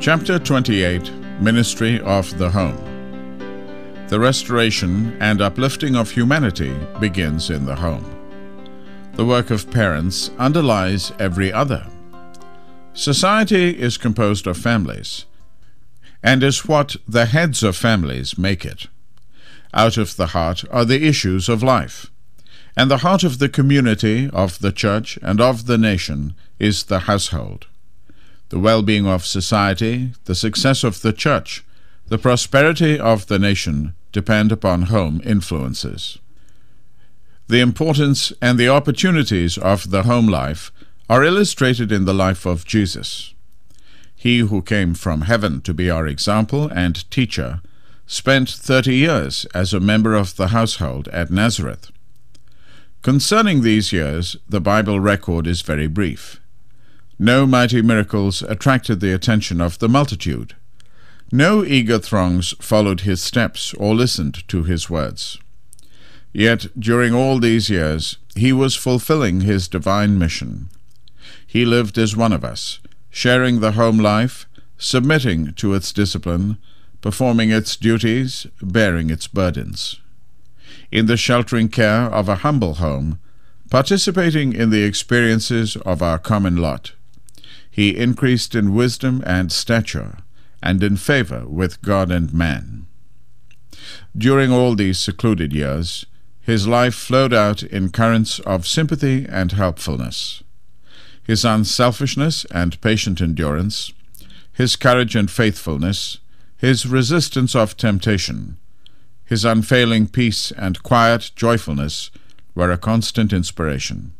Chapter 28 Ministry of the Home The restoration and uplifting of humanity begins in the home. The work of parents underlies every other. Society is composed of families, and is what the heads of families make it. Out of the heart are the issues of life, and the heart of the community, of the church, and of the nation is the household the well being of society, the success of the church, the prosperity of the nation depend upon home influences. The importance and the opportunities of the home life are illustrated in the life of Jesus. He who came from heaven to be our example and teacher spent thirty years as a member of the household at Nazareth. Concerning these years, the Bible record is very brief. No mighty miracles attracted the attention of the multitude. No eager throngs followed his steps or listened to his words. Yet during all these years he was fulfilling his divine mission. He lived as one of us, sharing the home life, submitting to its discipline, performing its duties, bearing its burdens. In the sheltering care of a humble home, participating in the experiences of our common lot, he increased in wisdom and stature, and in favor with God and man. During all these secluded years, his life flowed out in currents of sympathy and helpfulness. His unselfishness and patient endurance, his courage and faithfulness, his resistance of temptation, his unfailing peace and quiet joyfulness were a constant inspiration.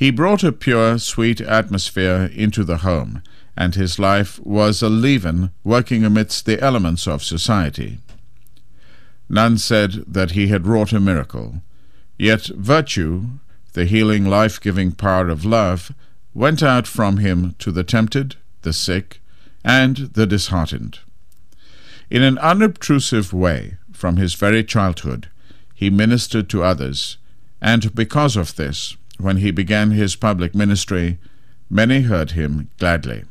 He brought a pure, sweet atmosphere into the home, and his life was a leaven working amidst the elements of society. None said that he had wrought a miracle, yet virtue, the healing, life giving power of love, went out from him to the tempted, the sick, and the disheartened. In an unobtrusive way, from his very childhood, he ministered to others, and because of this, when he began his public ministry, many heard him gladly.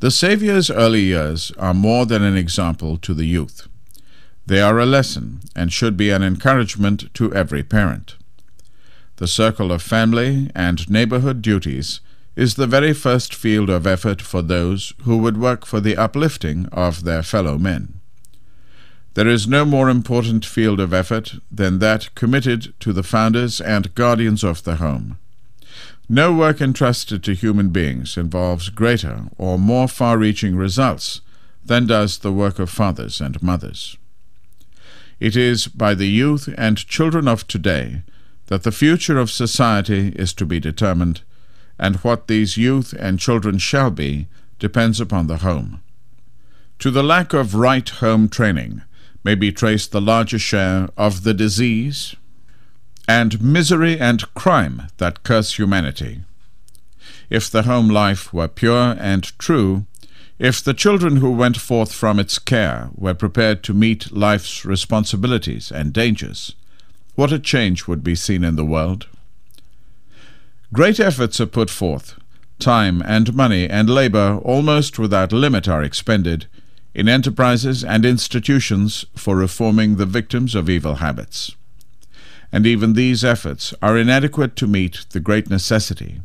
The Saviour's early years are more than an example to the youth. They are a lesson and should be an encouragement to every parent. The circle of family and neighborhood duties is the very first field of effort for those who would work for the uplifting of their fellow men. There is no more important field of effort than that committed to the founders and guardians of the home. No work entrusted to human beings involves greater or more far reaching results than does the work of fathers and mothers. It is by the youth and children of today that the future of society is to be determined, and what these youth and children shall be depends upon the home. To the lack of right home training, may be traced the larger share of the disease and misery and crime that curse humanity. If the home life were pure and true, if the children who went forth from its care were prepared to meet life's responsibilities and dangers, what a change would be seen in the world. Great efforts are put forth, time and money and labor almost without limit are expended in enterprises and institutions for reforming the victims of evil habits. And even these efforts are inadequate to meet the great necessity.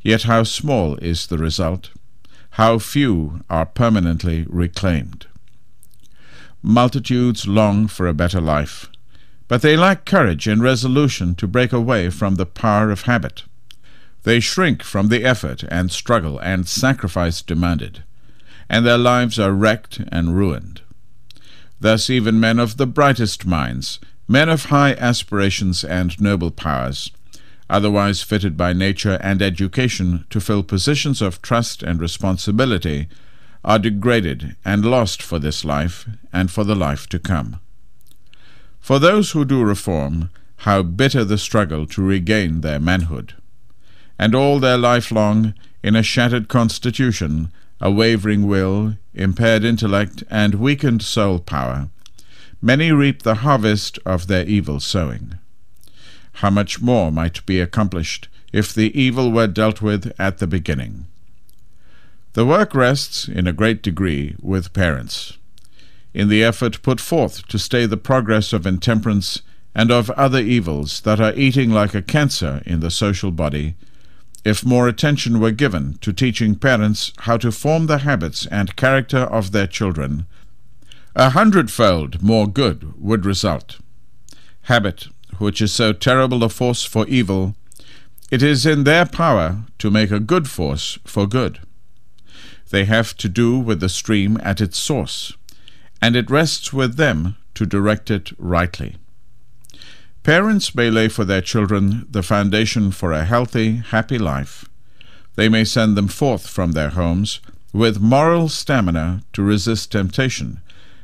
Yet how small is the result, how few are permanently reclaimed. Multitudes long for a better life, but they lack courage and resolution to break away from the power of habit. They shrink from the effort and struggle and sacrifice demanded and their lives are wrecked and ruined. Thus, even men of the brightest minds, men of high aspirations and noble powers, otherwise fitted by nature and education to fill positions of trust and responsibility, are degraded and lost for this life and for the life to come. For those who do reform, how bitter the struggle to regain their manhood! And all their life long, in a shattered constitution, a wavering will, impaired intellect, and weakened soul power, many reap the harvest of their evil sowing. How much more might be accomplished if the evil were dealt with at the beginning? The work rests, in a great degree, with parents. In the effort put forth to stay the progress of intemperance and of other evils that are eating like a cancer in the social body, if more attention were given to teaching parents how to form the habits and character of their children, a hundredfold more good would result. Habit, which is so terrible a force for evil, it is in their power to make a good force for good. They have to do with the stream at its source, and it rests with them to direct it rightly. Parents may lay for their children the foundation for a healthy, happy life. They may send them forth from their homes with moral stamina to resist temptation,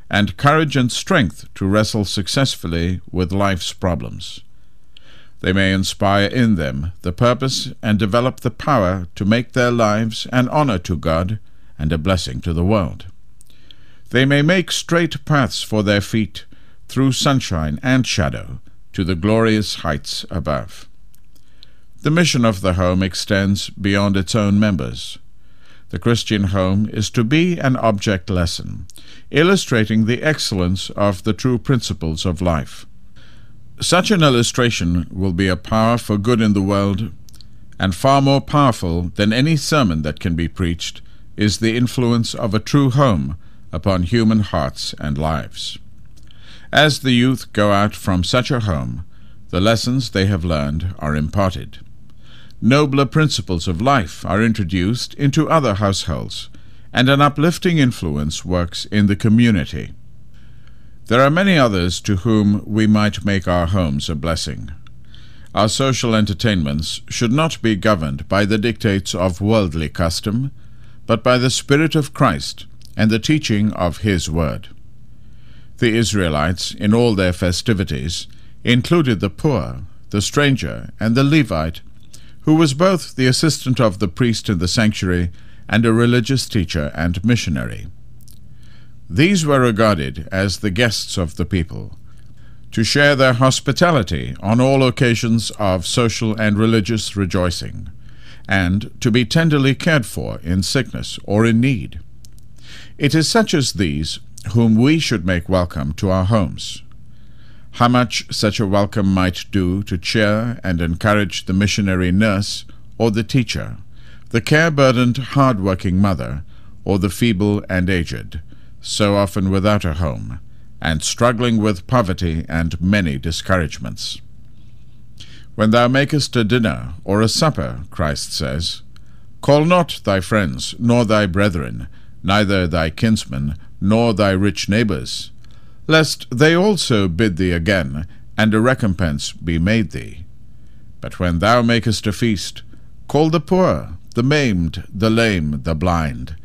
and courage and strength to wrestle successfully with life's problems. They may inspire in them the purpose and develop the power to make their lives an honor to God and a blessing to the world. They may make straight paths for their feet through sunshine and shadow, to the glorious heights above. The mission of the home extends beyond its own members. The Christian home is to be an object lesson, illustrating the excellence of the true principles of life. Such an illustration will be a power for good in the world, and far more powerful than any sermon that can be preached is the influence of a true home upon human hearts and lives. As the youth go out from such a home, the lessons they have learned are imparted. Nobler principles of life are introduced into other households, and an uplifting influence works in the community. There are many others to whom we might make our homes a blessing. Our social entertainments should not be governed by the dictates of worldly custom, but by the Spirit of Christ and the teaching of His Word. The Israelites, in all their festivities, included the poor, the stranger, and the Levite, who was both the assistant of the priest in the sanctuary and a religious teacher and missionary. These were regarded as the guests of the people, to share their hospitality on all occasions of social and religious rejoicing, and to be tenderly cared for in sickness or in need. It is such as these whom we should make welcome to our homes. How much such a welcome might do to cheer and encourage the missionary nurse or the teacher, the care-burdened, hard-working mother, or the feeble and aged, so often without a home, and struggling with poverty and many discouragements. When thou makest a dinner or a supper, Christ says, call not thy friends, nor thy brethren, neither thy kinsmen, nor thy rich neighbours, lest they also bid thee again, and a recompense be made thee. But when thou makest a feast, call the poor, the maimed, the lame, the blind,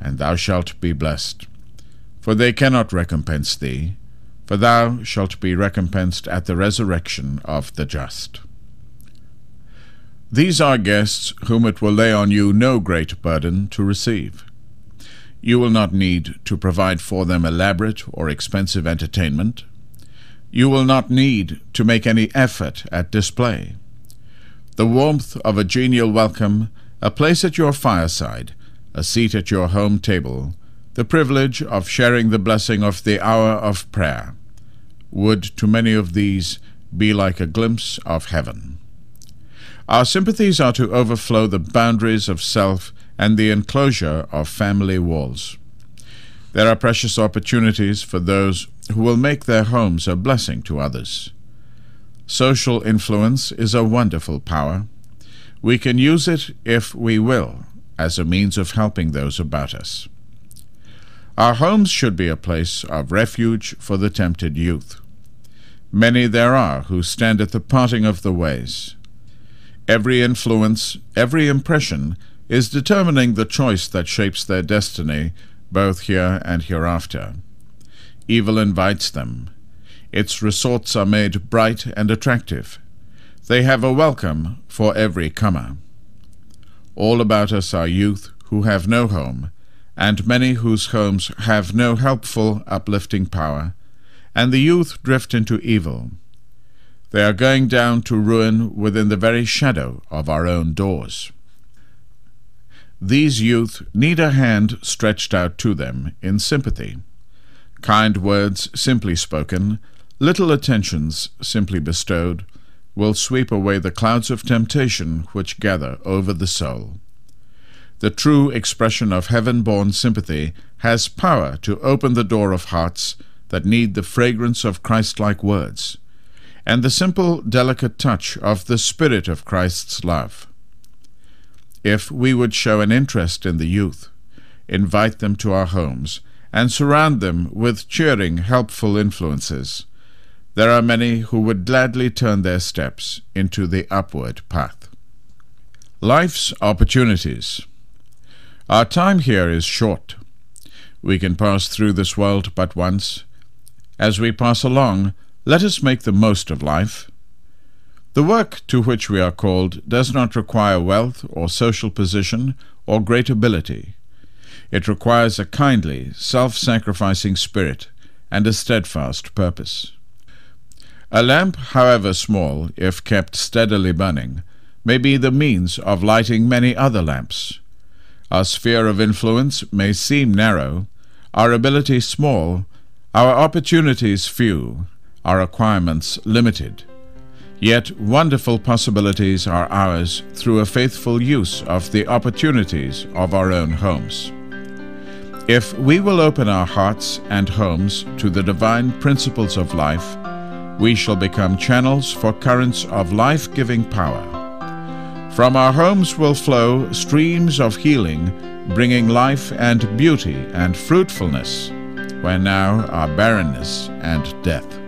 and thou shalt be blessed. For they cannot recompense thee, for thou shalt be recompensed at the resurrection of the just. These are guests whom it will lay on you no great burden to receive. You will not need to provide for them elaborate or expensive entertainment. You will not need to make any effort at display. The warmth of a genial welcome, a place at your fireside, a seat at your home table, the privilege of sharing the blessing of the hour of prayer, would to many of these be like a glimpse of heaven. Our sympathies are to overflow the boundaries of self and the enclosure of family walls. There are precious opportunities for those who will make their homes a blessing to others. Social influence is a wonderful power. We can use it, if we will, as a means of helping those about us. Our homes should be a place of refuge for the tempted youth. Many there are who stand at the parting of the ways. Every influence, every impression is determining the choice that shapes their destiny, both here and hereafter. Evil invites them. Its resorts are made bright and attractive. They have a welcome for every comer. All about us are youth who have no home, and many whose homes have no helpful, uplifting power, and the youth drift into evil. They are going down to ruin within the very shadow of our own doors. These youth need a hand stretched out to them in sympathy. Kind words simply spoken, little attentions simply bestowed, will sweep away the clouds of temptation which gather over the soul. The true expression of heaven born sympathy has power to open the door of hearts that need the fragrance of Christ like words, and the simple, delicate touch of the Spirit of Christ's love. If we would show an interest in the youth, invite them to our homes, and surround them with cheering, helpful influences, there are many who would gladly turn their steps into the upward path. Life's opportunities. Our time here is short. We can pass through this world but once. As we pass along, let us make the most of life. The work to which we are called does not require wealth or social position or great ability. It requires a kindly, self-sacrificing spirit and a steadfast purpose. A lamp, however small, if kept steadily burning, may be the means of lighting many other lamps. Our sphere of influence may seem narrow, our ability small, our opportunities few, our acquirements limited. Yet wonderful possibilities are ours through a faithful use of the opportunities of our own homes. If we will open our hearts and homes to the divine principles of life, we shall become channels for currents of life giving power. From our homes will flow streams of healing, bringing life and beauty and fruitfulness, where now are barrenness and death.